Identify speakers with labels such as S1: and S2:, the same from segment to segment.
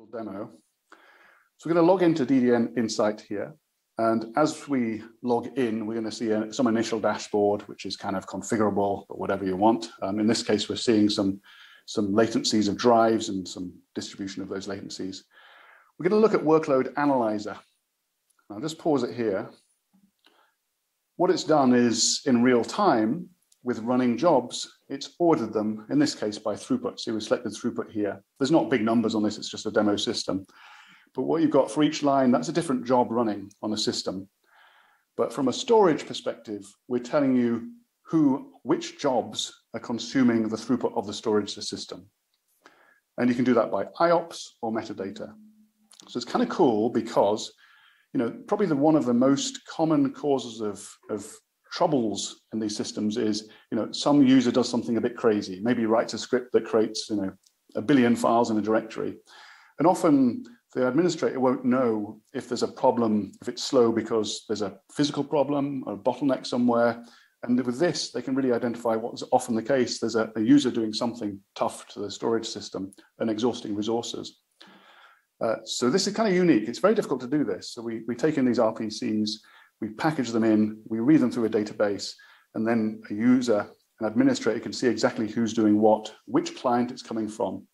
S1: little demo. So we're going to log into DDN Insight here. And as we log in, we're going to see a, some initial dashboard, which is kind of configurable or whatever you want. Um, in this case, we're seeing some, some latencies of drives and some distribution of those latencies. We're going to look at Workload Analyzer. I'll just pause it here. What it's done is in real time with running jobs, it's ordered them, in this case by throughput. So we selected throughput here. There's not big numbers on this, it's just a demo system. But what you've got for each line, that's a different job running on the system. But from a storage perspective, we're telling you who, which jobs are consuming the throughput of the storage system. And you can do that by IOPS or metadata. So it's kind of cool because, you know, probably the one of the most common causes of, of troubles in these systems is, you know, some user does something a bit crazy, maybe writes a script that creates, you know, a billion files in a directory. And often the administrator won't know if there's a problem, if it's slow because there's a physical problem or a bottleneck somewhere. And with this, they can really identify what's often the case. There's a, a user doing something tough to the storage system and exhausting resources. Uh, so this is kind of unique. It's very difficult to do this. So we, we take in these RPCs, we package them in, we read them through a database, and then a user, an administrator can see exactly who's doing what, which client it's coming from.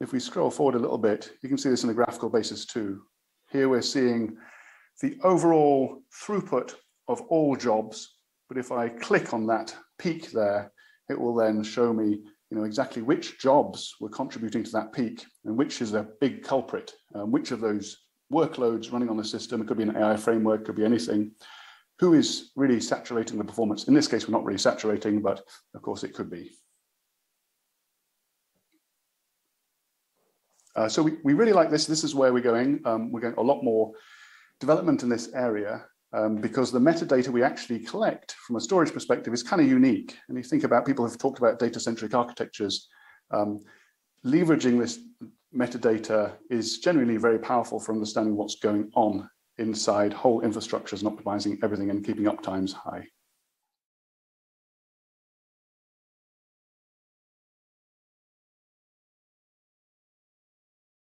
S1: If we scroll forward a little bit, you can see this in a graphical basis too. Here we're seeing the overall throughput of all jobs. But if I click on that peak there, it will then show me you know, exactly which jobs were contributing to that peak and which is a big culprit, um, which of those workloads running on the system, it could be an AI framework, could be anything, who is really saturating the performance. In this case, we're not really saturating, but of course it could be. Uh, so we, we really like this. This is where we're going. Um, we're going a lot more development in this area um, because the metadata we actually collect from a storage perspective is kind of unique. And you think about people who've talked about data-centric architectures, um, leveraging this metadata is generally very powerful for understanding what's going on inside whole infrastructures and optimizing everything and keeping uptimes high.